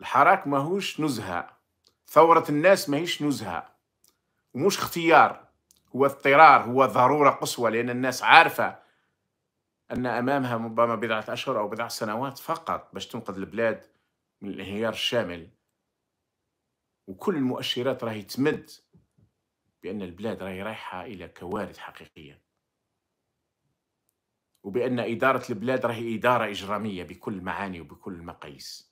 الحراك ماهوش نزهة. ثورة الناس ماهيش نزهة. ومش اختيار. هو اضطرار هو ضرورة قصوى لأن الناس عارفة أن أمامها ربما بضعة أشهر أو بضع سنوات فقط باش تنقذ البلاد من الانهيار الشامل. وكل المؤشرات راهي تمد بأن البلاد راهي رايحة إلى كوارث حقيقية. وبأن إدارة البلاد راهي إدارة إجرامية بكل المعاني وبكل المقاييس